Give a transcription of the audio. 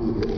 Hallelujah.